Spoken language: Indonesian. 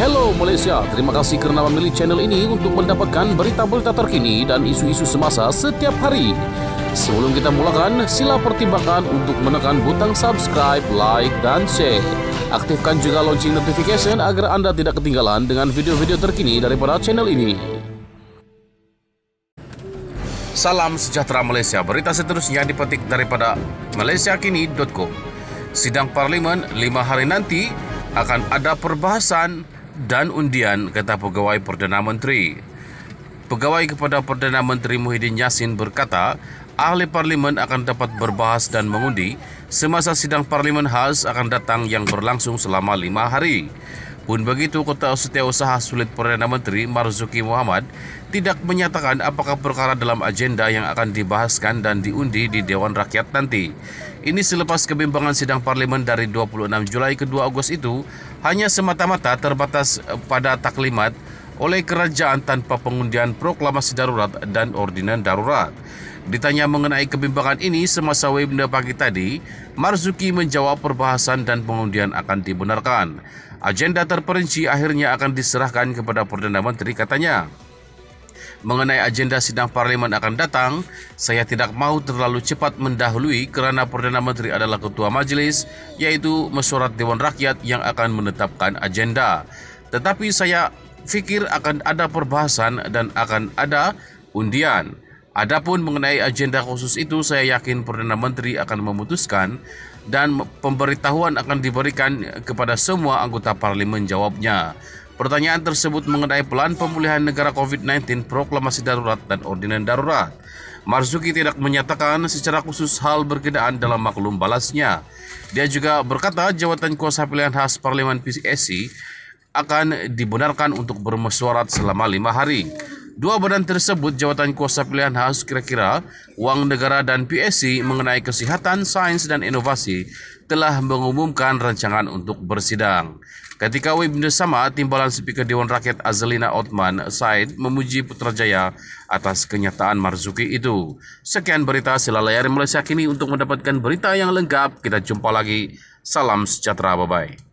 Hello Malaysia, terima kasih kerana memilih channel ini untuk mendapatkan berita-berita terkini dan isu-isu semasa setiap hari. Sebelum kita mulakan, sila pertimbangkan untuk menekan butang subscribe, like dan share. Aktifkan juga lonceng notification agar anda tidak ketinggalan dengan video-video terkini daripada channel ini. Salam sejahtera Malaysia. Berita seterusnya dipetik daripada malaysiakini.com. Sidang Parlimen lima hari nanti akan ada perbahasan dan undian kata pegawai Perdana Menteri. Pegawai kepada Perdana Menteri Muhyiddin Yassin berkata, ahli parlimen akan dapat berbahas dan mengundi semasa sidang parlimen khas akan datang yang berlangsung selama lima hari. Pun begitu, Kota Setiausaha Sulit Perdana Menteri Marzuki Muhammad tidak menyatakan apakah perkara dalam agenda yang akan dibahaskan dan diundi di Dewan Rakyat nanti. Ini selepas kebimbangan sidang parlimen dari 26 Julai ke 2 Ogos itu hanya semata-mata terbatas pada taklimat oleh kerajaan tanpa pengundian proklamasi darurat dan ordinan darurat. Ditanya mengenai kebimbangan ini semasa webinar pagi tadi, Marzuki menjawab perbahasan dan pengundian akan dibenarkan. Agenda terperinci akhirnya akan diserahkan kepada Perdana Menteri katanya. Mengenai agenda sidang parlimen akan datang, saya tidak mahu terlalu cepat mendahului kerana Perdana Menteri adalah ketua majlis iaitu mesyuarat Dewan Rakyat yang akan menetapkan agenda. Tetapi saya fikir akan ada perbahasan dan akan ada undian. Adapun mengenai agenda khusus itu, saya yakin Perdana Menteri akan memutuskan dan pemberitahuan akan diberikan kepada semua anggota parlimen jawabnya. Pertanyaan tersebut mengenai pelan pemulihan negara COVID-19, proklamasi darurat dan ordinan darurat. Marzuki tidak menyatakan secara khusus hal berkenaan dalam maklum balasnya. Dia juga berkata jawatan kuasa pilihan khas Parlimen PCSC akan dibenarkan untuk bermesyuarat selama lima hari. Dua badan tersebut jawatan kuasa pilihan khas kira-kira Wang Negara dan PSC mengenai kesihatan, sains dan inovasi telah mengumumkan rancangan untuk bersidang. Ketika webinar sama, Timbalan Speaker Dewan Rakyat Azalina Otman Said memuji Putrajaya atas kenyataan Marzuki itu. Sekian berita sila layar Malaysia kini untuk mendapatkan berita yang lengkap. Kita jumpa lagi. Salam sejahtera. Bye-bye.